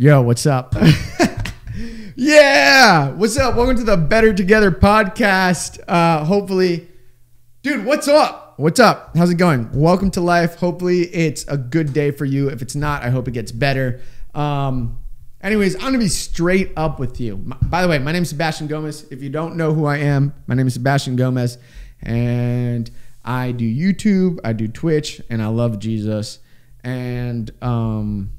Yo, what's up? yeah, what's up? Welcome to the Better Together podcast. Uh, hopefully, dude, what's up? What's up? How's it going? Welcome to life. Hopefully, it's a good day for you. If it's not, I hope it gets better. Um, anyways, I'm gonna be straight up with you. My- By the way, my name is Sebastian Gomez. If you don't know who I am, my name is Sebastian Gomez, and I do YouTube, I do Twitch, and I love Jesus. And um,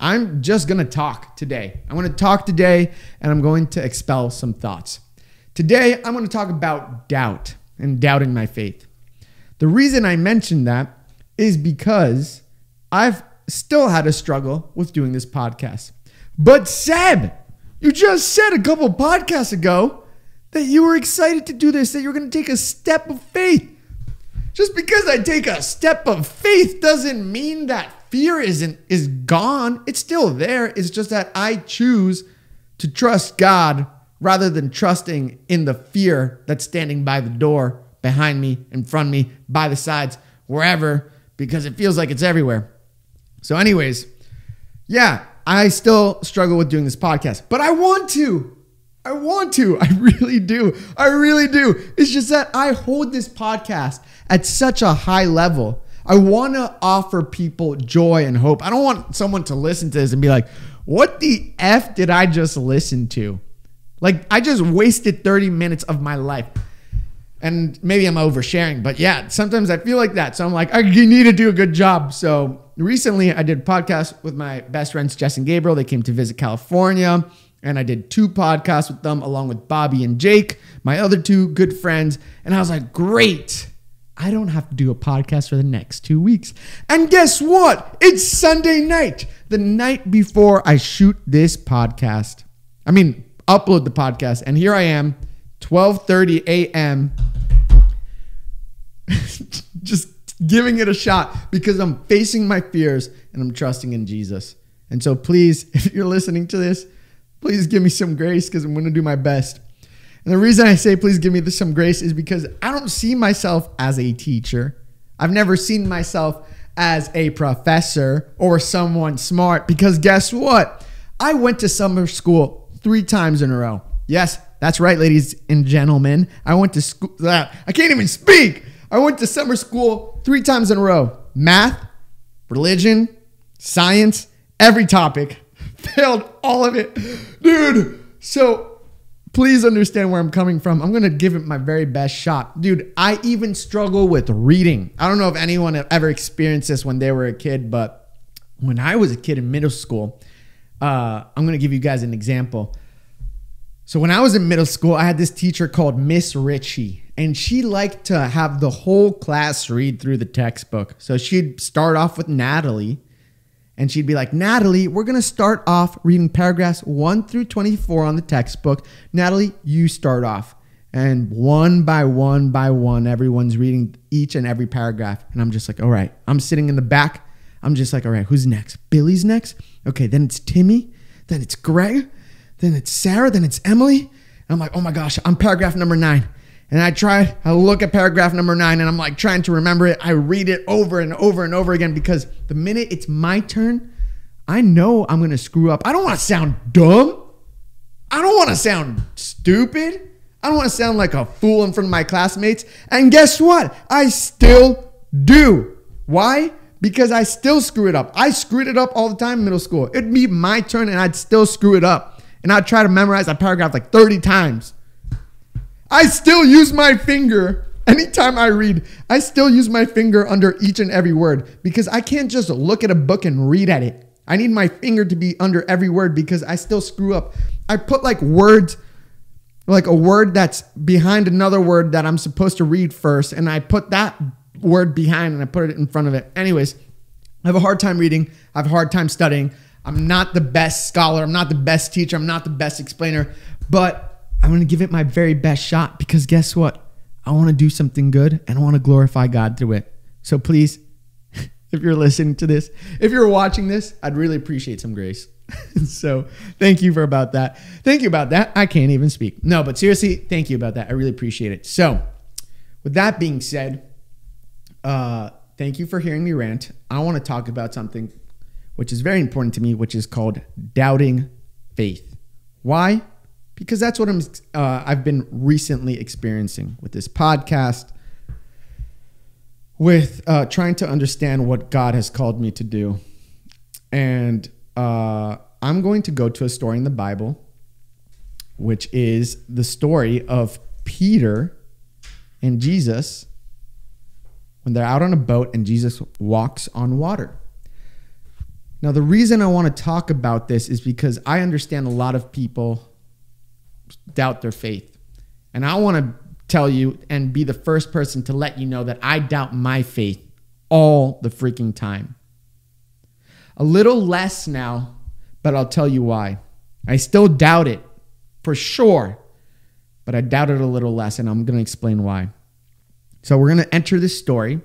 I'm just going to talk today. I'm going to talk today and I'm going to expel some thoughts. Today, I'm going to talk about doubt and doubting my faith. The reason I mention that is because I've still had a struggle with doing this podcast. But Seb, you just said a couple podcasts ago that you were excited to do this, that you're going to take a step of faith. Just because I take a step of faith doesn't mean that fear isn't is gone. It's still there. It's just that I choose to trust God rather than trusting in the fear that's standing by the door, behind me, in front of me, by the sides, wherever, because it feels like it's everywhere. So, anyways, yeah, I still struggle with doing this podcast, but I want to. I want to. I really do. I really do. It's just that I hold this podcast at such a high level. I want to offer people joy and hope. I don't want someone to listen to this and be like, what the F did I just listen to? Like, I just wasted 30 minutes of my life. And maybe I'm oversharing, but yeah, sometimes I feel like that. So I'm like, I need to do a good job. So recently I did a podcast with my best friends, Jess and Gabriel. They came to visit California and I did two podcasts with them along with Bobby and Jake, my other two good friends. And I was like, great. I don't have to do a podcast for the next two weeks. And guess what? It's Sunday night, the night before I shoot this podcast. I mean, upload the podcast. And here I am, 12:30 a.m. just giving it a shot because I'm facing my fears and I'm trusting in Jesus. And so please, if you're listening to this, please give me some grace because I'm going to do my best. And the reason I say please give me this some grace is because I don't see myself as a teacher. I've never seen myself as a professor or someone smart because guess what? I went to summer school three times in a row. Yes, that's right, ladies and gentlemen. I went to school. I can't even speak. I went to summer school three times in a row. Math, religion, science, every topic. Failed all of it. Dude, so please understand where I'm coming from. I'm going to give it my very best shot. Dude, I even struggle with reading. I don't know if anyone ever experienced this when they were a kid, but when I was a kid in middle school, uh, I'm going to give you guys an example. So when I was in middle school, I had this teacher called Miss Ritchie, and she liked to have the whole class read through the textbook. So she'd start off with Natalie, and she'd be like, Natalie, we're going to start off reading paragraphs 1 through 24 on the textbook. Natalie, you start off. And one by one by one, everyone's reading each and every paragraph. And I'm just like, all right, I'm sitting in the back. I'm just like, all right, who's next? Billy's next. Okay, then it's Timmy. Then it's Greg. Then it's Sarah. Then it's Emily. And I'm like, oh my gosh, I'm paragraph number nine. And I try, I look at paragraph number nine and I'm like trying to remember it. I read it over and over and over again because the minute it's my turn, I know I'm going to screw up. I don't want to sound dumb. I don't want to sound stupid. I don't want to sound like a fool in front of my classmates. And guess what? I still do. Why? Because I still screw it up. I screwed it up all the time in middle school. It'd be my turn and I'd still screw it up. And I'd try to memorize that paragraph like 30 times. I still use my finger anytime I read. I still use my finger under each and every word because I can't just look at a book and read at it. I need my finger to be under every word because I still screw up. I put like words, like a word that's behind another word that I'm supposed to read first, and I put that word behind and I put it in front of it. Anyways, I have a hard time reading. I have a hard time studying. I'm not the best scholar. I'm not the best teacher. I'm not the best explainer, but I'm going to give it my very best shot because guess what? I want to do something good and I want to glorify God through it. So please, if you're listening to this, if you're watching this, I'd really appreciate some grace. so thank you for about that. Thank you about that. I can't even speak. No, but seriously, thank you about that. I really appreciate it. So with that being said, uh, thank you for hearing me rant. I want to talk about something which is very important to me, which is called doubting faith. Why? Because that's what I'm uh, I've been recently experiencing with this podcast, with uh, trying to understand what God has called me to do, and uh, I'm going to go to a story in the Bible, which is the story of Peter and Jesus when they're out on a boat and Jesus walks on water. Now, the reason I want to talk about this is because I understand a lot of people doubt their faith. And I want to tell you and be the first person to let you know that I doubt my faith all the freaking time. A little less now, but I'll tell you why. I still doubt it for sure, but I doubt it a little less, and I'm going to explain why. So, we're going to enter this story.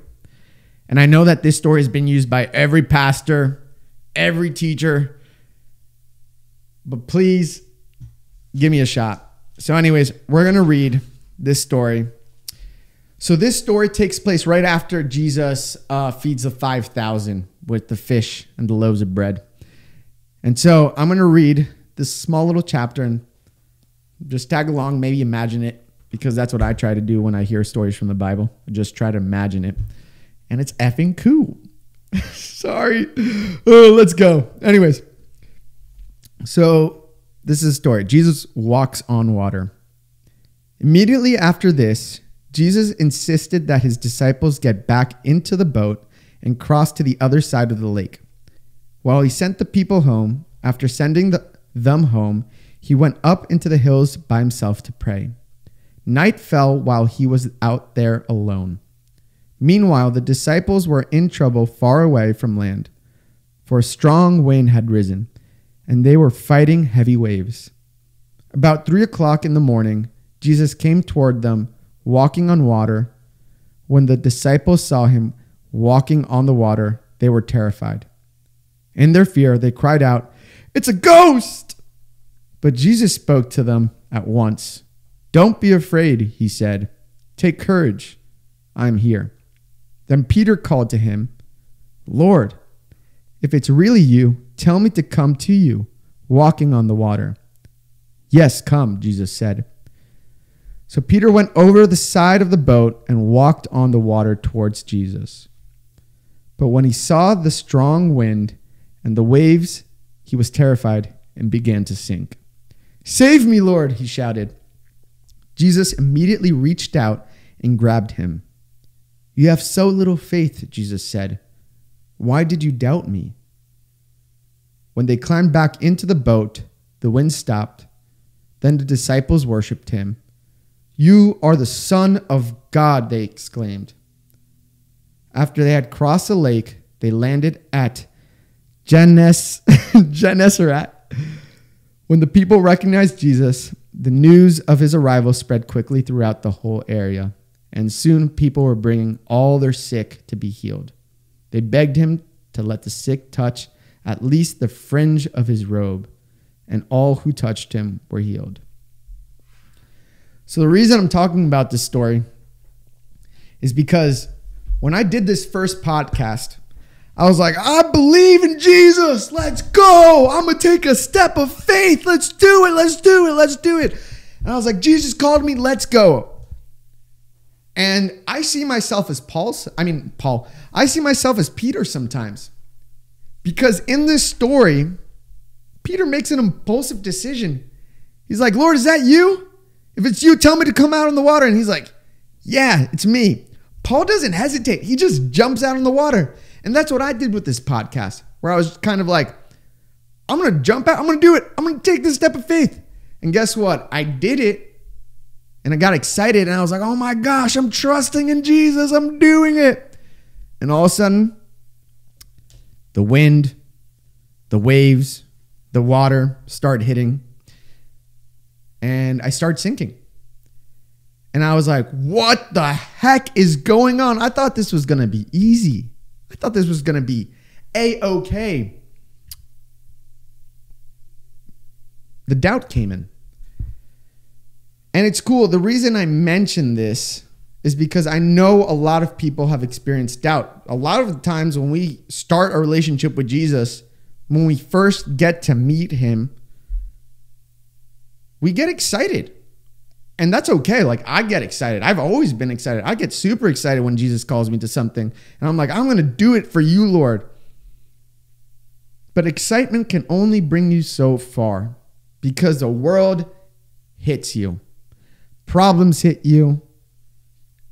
And I know that this story has been used by every pastor, every teacher. But please give me a shot. So, anyways, we're going to read this story. So, this story takes place right after Jesus uh, feeds the 5,000 with the fish and the loaves of bread. And so, I'm going to read this small little chapter and just tag along, maybe imagine it, because that's what I try to do when I hear stories from the Bible. I just try to imagine it. And it's effing cool. Sorry. Oh, let's go. Anyways, so this is a story. Jesus walks on water. Immediately after this, Jesus insisted that his disciples get back into the boat and cross to the other side of the lake. While he sent the people home, after sending the, them home, he went up into the hills by himself to pray. Night fell while he was out there alone. Meanwhile, the disciples were in trouble far away from land, for a strong wind had risen, and they were fighting heavy waves. About three o'clock in the morning, Jesus came toward them, walking on water. When the disciples saw him walking on the water, they were terrified. In their fear, they cried out, It's a ghost! But Jesus spoke to them at once. Don't be afraid, he said. Take courage. I'm here. Then Peter called to him, Lord, if it's really you, tell me to come to you, walking on the water. Yes, come, Jesus said. So Peter went over the side of the boat and walked on the water towards Jesus. But when he saw the strong wind and the waves, he was terrified and began to sink. Save me, Lord, he shouted. Jesus immediately reached out and grabbed him. You have so little faith, Jesus said. Why did you doubt me? When they climbed back into the boat, the wind stopped. Then the disciples worshipped him. You are the Son of God, they exclaimed. After they had crossed the lake, they landed at Genes- Gennesaret. When the people recognized Jesus, the news of his arrival spread quickly throughout the whole area and soon people were bringing all their sick to be healed. They begged him to let the sick touch at least the fringe of his robe, and all who touched him were healed. So, the reason I'm talking about this story is because when I did this first podcast, I was like, I believe in Jesus. Let's go. I'm going to take a step of faith. Let's do it. Let's do it. Let's do it. And I was like, Jesus called me. Let's go. And I see myself as Paul, I mean, Paul, I see myself as Peter sometimes. Because in this story, Peter makes an impulsive decision. He's like, Lord, is that you? If it's you, tell me to come out on the water. And he's like, Yeah, it's me. Paul doesn't hesitate. He just jumps out in the water. And that's what I did with this podcast, where I was kind of like, I'm going to jump out. I'm going to do it. I'm going to take this step of faith. And guess what? I did it and I got excited and I was like, oh my gosh, I'm trusting in Jesus. I'm doing it. And all of a sudden, the wind, the waves, the water start hitting. And I start sinking. And I was like, what the heck is going on? I thought this was to be easy. I thought this was to be a okay. The doubt came in. And it's cool. The reason I mention this is because I know a lot of people have experienced doubt. A lot of the times when we start a relationship with Jesus, when we first get to meet him, we get excited. And that's okay. Like, I get excited. I've always been excited. I get super excited when Jesus calls me to something. And I'm like, I'm going to do it for you, Lord. But excitement can only bring you so far because the world hits you, problems hit you,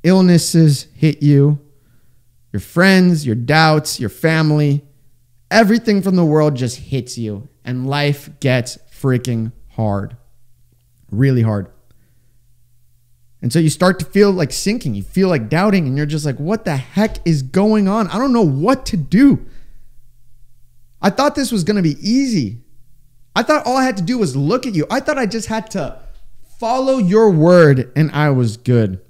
illnesses hit you, your friends, your doubts, your family, everything from the world just hits you, and life gets freaking hard. Really hard. And so you start to feel like sinking. You feel like doubting, and you're just like, what the heck is going on? I don't know what to do. I thought this was to be easy. I thought all I had to do was look at you. I thought I just had to follow your word and I was good.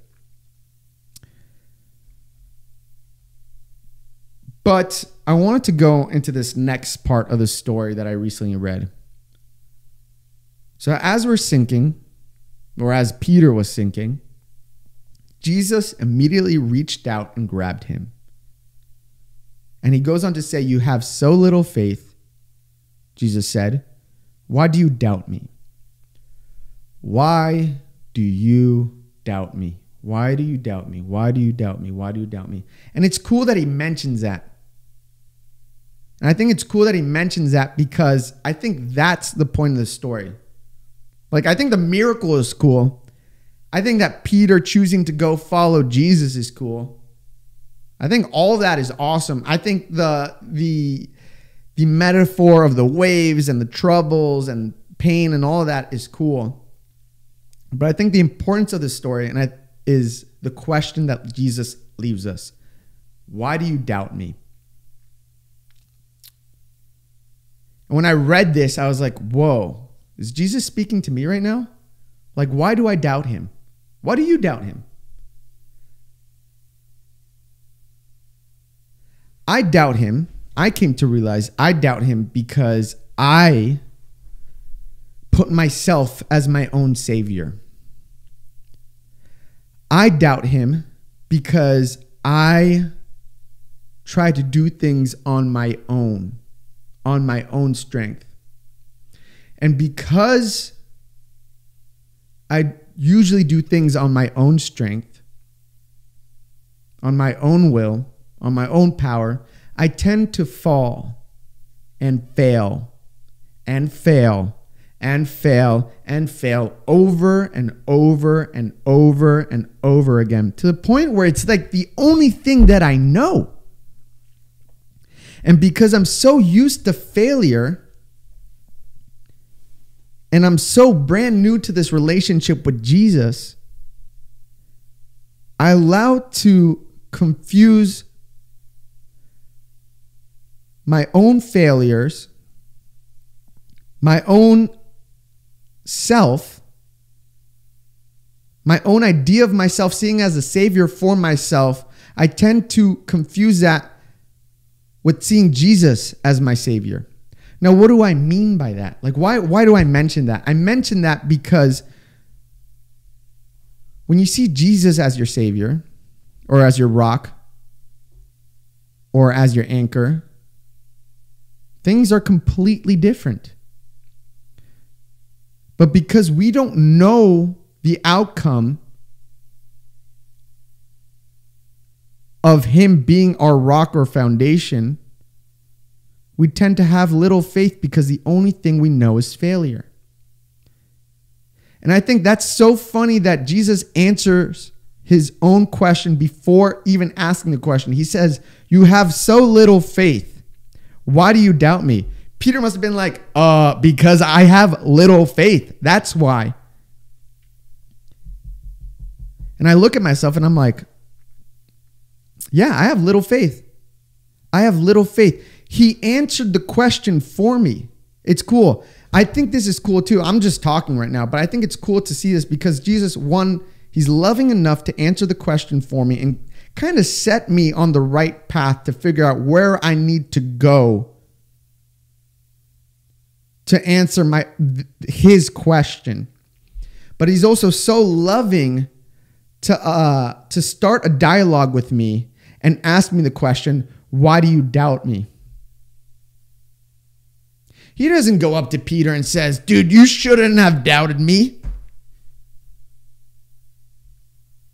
But I wanted to go into this next part of the story that I recently read. So, as we're sinking, or as Peter was sinking, Jesus immediately reached out and grabbed him. And he goes on to say, You have so little faith, Jesus said. Why do you doubt me? Why do you doubt me? Why do you doubt me? Why do you doubt me? Why do you doubt me? And it's cool that he mentions that. And I think it's cool that he mentions that because I think that's the point of the story. Like, I think the miracle is cool. I think that Peter choosing to go follow Jesus is cool. I think all of that is awesome. I think the the the metaphor of the waves and the troubles and pain and all that is cool. But I think the importance of this story and I, is the question that Jesus leaves us. Why do you doubt me? And when I read this, I was like, whoa, is Jesus speaking to me right now? Like, why do I doubt him? Why do you doubt him? I doubt him. I came to realize I doubt him because I put myself as my own savior. I doubt him because I try to do things on my own, on my own strength. And because I usually do things on my own strength, on my own will, on my own power, I tend to fall and fail and fail and fail and fail over and over and over and over again to the point where it's like the only thing that I know. And because I'm so used to failure and I'm so brand new to this relationship with Jesus, I allow to confuse my own failures, my own self, my own idea of myself, seeing as a savior for myself, I tend to confuse that with seeing Jesus as my savior. Now, what do I mean by that? Like, why, why do I mention that? I mention that because when you see Jesus as your savior, or as your rock, or as your anchor, Things are completely different. But because we don't know the outcome of Him being our rock or foundation, we tend to have little faith because the only thing we know is failure. And I think that's so funny that Jesus answers his own question before even asking the question. He says, You have so little faith. Why do you doubt me? Peter must have been like, uh, because I have little faith. That's why. And I look at myself and I'm like, yeah, I have little faith. I have little faith. He answered the question for me. It's cool. I think this is cool too. I'm just talking right now, but I think it's cool to see this because Jesus, one, he's loving enough to answer the question for me and kind of set me on the right path to figure out where I need to go to answer my his question. But he's also so loving to uh to start a dialogue with me and ask me the question, why do you doubt me? He doesn't go up to Peter and says, Dude, you shouldn't have doubted me.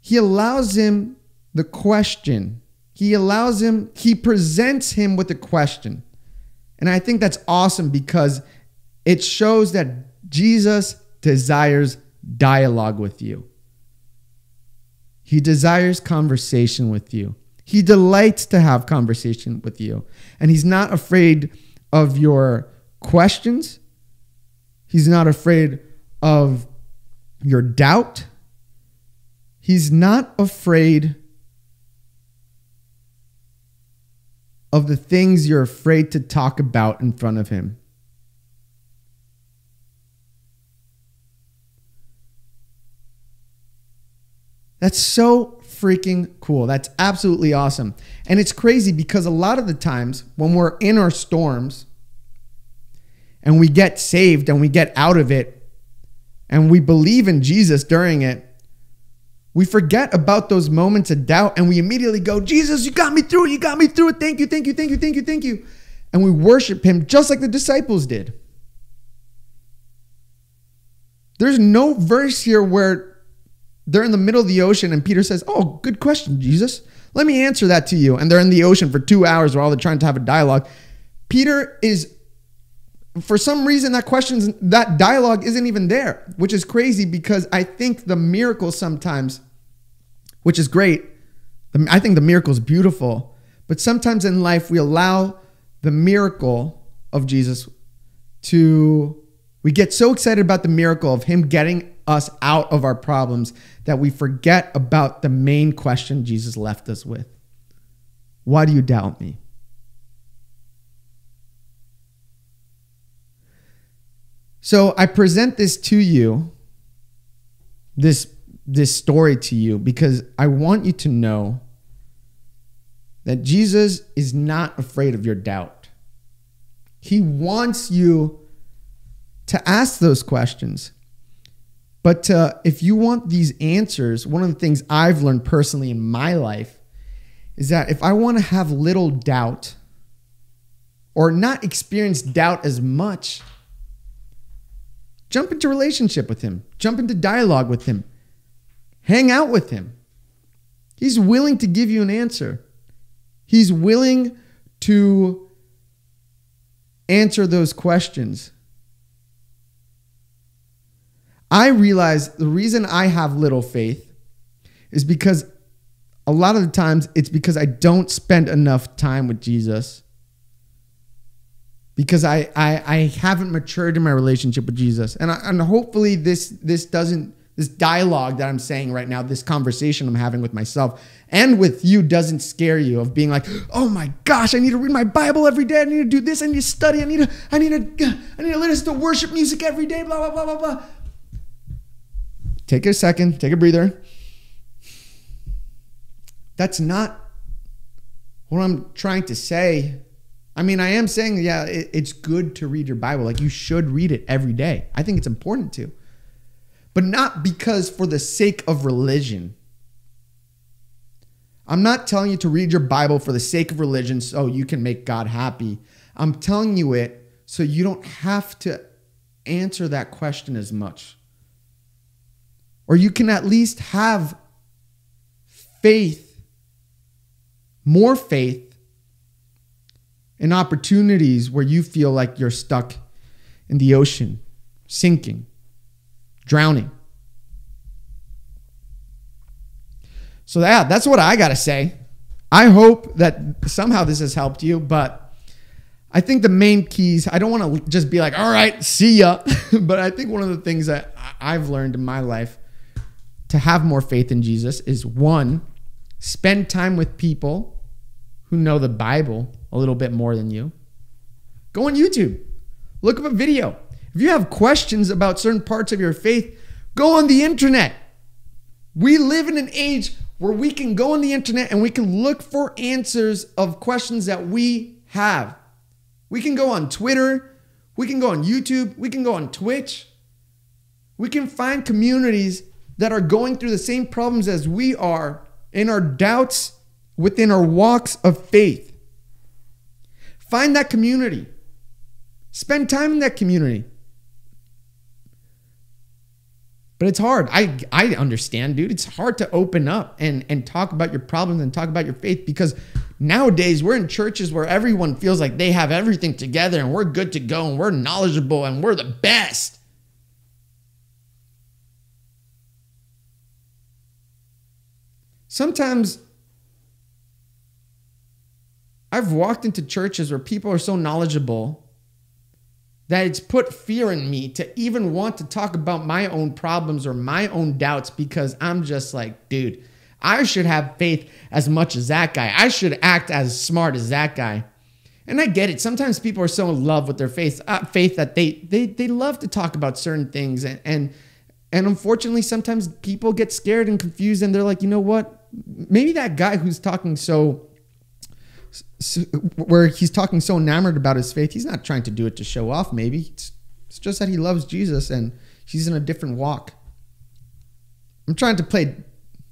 He allows him the question. He allows him, he presents him with a question. And I think that's awesome because it shows that Jesus desires dialogue with you. He desires conversation with you. He delights to have conversation with you. And he's not afraid of your questions. He's not afraid of your doubt. He's not afraid of the things you're afraid to talk about in front of him. That's so freaking cool. That's absolutely awesome. And it's crazy because a lot of the times when we're in our storms and we get saved and we get out of it and we believe in Jesus during it, we forget about those moments of doubt and we immediately go, Jesus, you got me through it. You got me through it. Thank you, thank you, thank you, thank you, thank you. And we worship him just like the disciples did. There's no verse here where they're in the middle of the ocean and Peter says, Oh, good question, Jesus. Let me answer that to you. And they're in the ocean for two hours while they're trying to have a dialogue. Peter is for some reason that questions that dialogue isn't even there which is crazy because i think the miracle sometimes which is great i think the miracle is beautiful but sometimes in life we allow the miracle of jesus to we get so excited about the miracle of him getting us out of our problems that we forget about the main question jesus left us with why do you doubt me So I present this to you, this this story to you because I want you to know that Jesus is not afraid of your doubt. He wants you to ask those questions. But uh, if you want these answers, one of the things I've learned personally in my life is that if I want to have little doubt or not experience doubt as much, Jump into relationship with him. Jump into dialogue with him. Hang out with him. He's willing to give you an answer. He's willing to answer those questions. I realize the reason I have little faith is because a lot of the times it's because I don't spend enough time with Jesus because I, I I haven't matured in my relationship with Jesus, and I, and hopefully this this doesn't this dialogue that I'm saying right now, this conversation I'm having with myself and with you doesn't scare you of being like, oh my gosh, I need to read my Bible every day. I need to do this. I need to study. I need to I need to I need to listen to worship music every day. Blah blah blah blah blah. Take a second. Take a breather. That's not what I'm trying to say I mean, I am saying, yeah, it, it's good to read your Bible. Like you should read it every day. I think it's important to, but not because for the sake of religion. I'm not telling you to read your Bible for the sake of religion so you can make God happy. I'm telling you it so you don't have to answer that question as much. Or you can at least have faith, more faith and opportunities where you feel like you're stuck in the ocean, sinking, drowning. So yeah, that's what I got to say. I hope that somehow this has helped you, but I think the main keys, I don't want to just be like, all right, see ya. but I think one of the things that I've learned in my life to have more faith in Jesus is one, spend time with people who know the Bible a little bit more than you. Go on YouTube, look up a video. If you have questions about certain parts of your faith, go on the internet. We live in an age where we can go on the internet and we can look for answers of questions that we have. We can go on Twitter, we can go on YouTube, we can go on Twitch. We can find communities that are going through the same problems as we are in our doubts within our walks of faith. Find that community. Spend time in that community. But it's hard. I I understand, dude. It's hard to open up and and talk about your problems and talk about your faith because nowadays we're in churches where everyone feels like they have everything together and we're good to go and we're knowledgeable and we're the best. Sometimes I've walked into churches where people are so knowledgeable that it's put fear in me to even want to talk about my own problems or my own doubts because I'm just like, dude, I should have faith as much as that guy. I should act as smart as that guy. And I get it. Sometimes people are so in love with their faith, uh, faith that they they they love to talk about certain things, and and and unfortunately, sometimes people get scared and confused, and they're like, you know what? Maybe that guy who's talking so so, where he's talking so enamored about his faith, he's not trying to do it to show off, maybe. It's, it's just that he loves Jesus and he's in a different walk. I'm trying to play,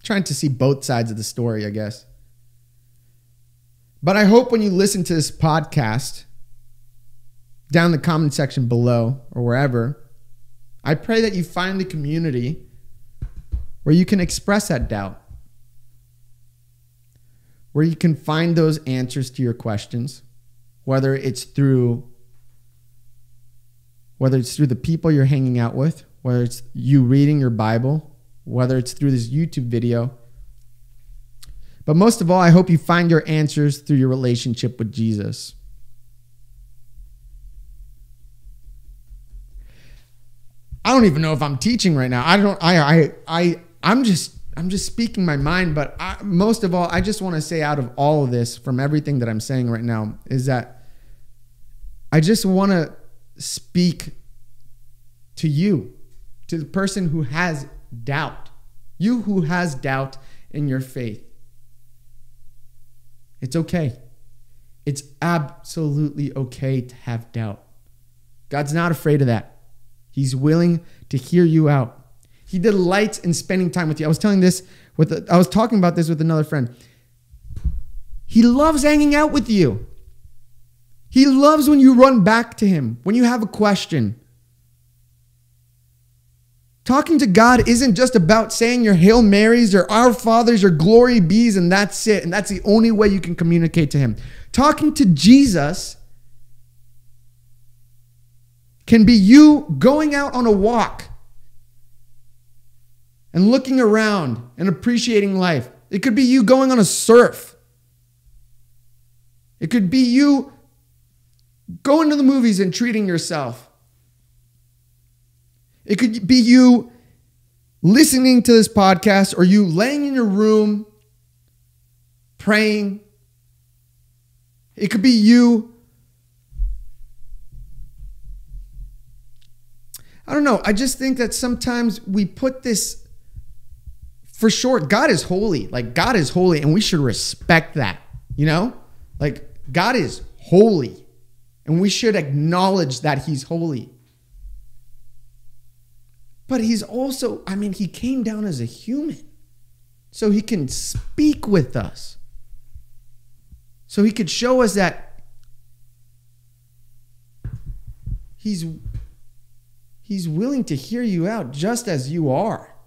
trying to see both sides of the story, I guess. But I hope when you listen to this podcast, down in the comment section below or wherever, I pray that you find the community where you can express that doubt where you can find those answers to your questions, whether it's through whether it's through the people you're hanging out with, whether it's you reading your Bible, whether it's through this YouTube video. But most of all, I hope you find your answers through your relationship with Jesus. I don't even know if I'm teaching right now. I don't I I I I'm just I'm just speaking my mind, but I, most of all, I just want to say out of all of this, from everything that I'm saying right now, is that I just want to speak to you, to the person who has doubt, you who has doubt in your faith. It's okay. It's absolutely okay to have doubt. God's not afraid of that. He's willing to hear you out. He delights in spending time with you. I was telling this with a, I was talking about this with another friend. He loves hanging out with you. He loves when you run back to him, when you have a question. Talking to God isn't just about saying your Hail Marys or Our Fathers or Glory Bees and that's it. And that's the only way you can communicate to Him. Talking to Jesus can be you going out on a walk and looking around and appreciating life. It could be you going on a surf. It could be you going to the movies and treating yourself. It could be you listening to this podcast or you laying in your room praying. It could be you. I don't know. I just think that sometimes we put this for sure, God is holy. Like God is holy, and we should respect that. You know, like God is holy, and we should acknowledge that He's holy. But He's also, I mean, He came down as a human, so He can speak with us. So He could show us that He's He's willing to hear you out just as you are.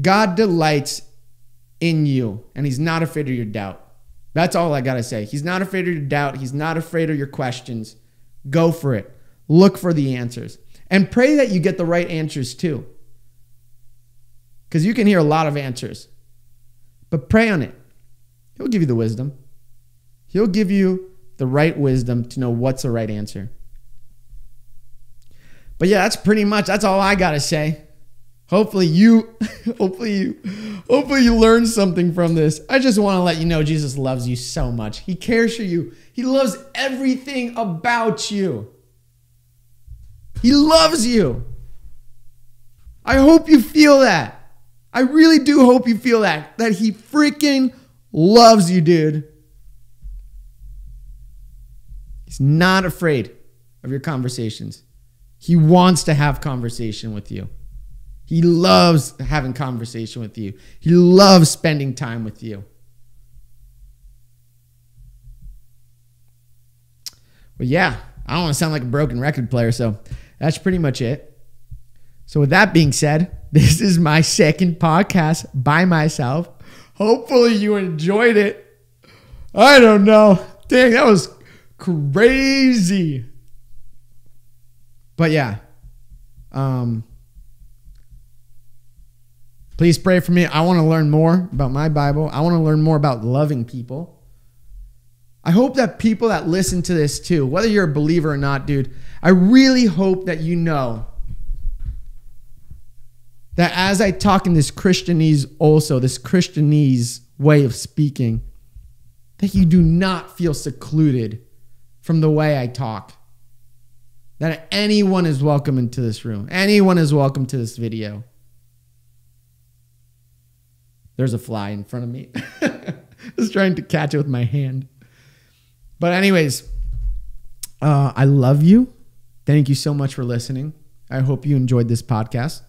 God delights in you, and He's not afraid of your doubt. That's all I got to say. He's not afraid of your doubt. He's not afraid of your questions. Go for it. Look for the answers. And pray that you get the right answers too. Because you can hear a lot of answers. But pray on it. He'll give you the wisdom. He'll give you the right wisdom to know what's the right answer. But yeah, that's pretty much that's all I got to say. Hopefully you hopefully you hopefully you learned something from this. I just want to let you know Jesus loves you so much. He cares for you. He loves everything about you. He loves you. I hope you feel that. I really do hope you feel that that he freaking loves you, dude. He's not afraid of your conversations. He wants to have conversation with you. He loves having conversation with you. He loves spending time with you. But yeah, I don't want to sound like a broken record player. So that's pretty much it. So, with that being said, this is my second podcast by myself. Hopefully, you enjoyed it. I don't know. Dang, that was crazy. But yeah. Um, please pray for me. I want to learn more about my Bible. I want to learn more about loving people. I hope that people that listen to this too, whether you're a believer or not, dude, I really hope that you know that as I talk in this Christianese also, this Christianese way of speaking, that you do not feel secluded from the way I talk. That anyone is welcome into this room. Anyone is welcome to this video. There's a fly in front of me. I was trying to catch it with my hand. But, anyways, uh, I love you. Thank you so much for listening. I hope you enjoyed this podcast.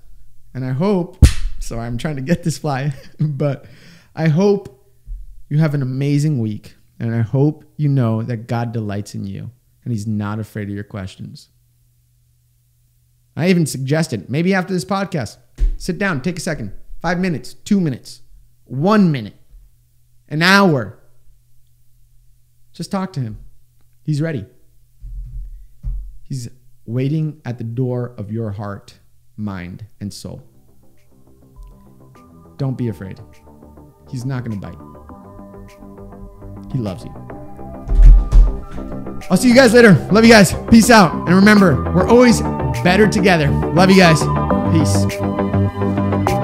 And I hope, so I'm trying to get this fly, but I hope you have an amazing week. And I hope you know that God delights in you and He's not afraid of your questions. I even suggested maybe after this podcast, sit down, take a second, five minutes, two minutes, one minute, an hour. Just talk to Him. He's ready. He's waiting at the door of your heart, mind, and soul. Don't be afraid. He's not going to bite. He loves you. I'll see you guys later. Love you guys. Peace out. And remember, we're always better together. Love you guys. Peace.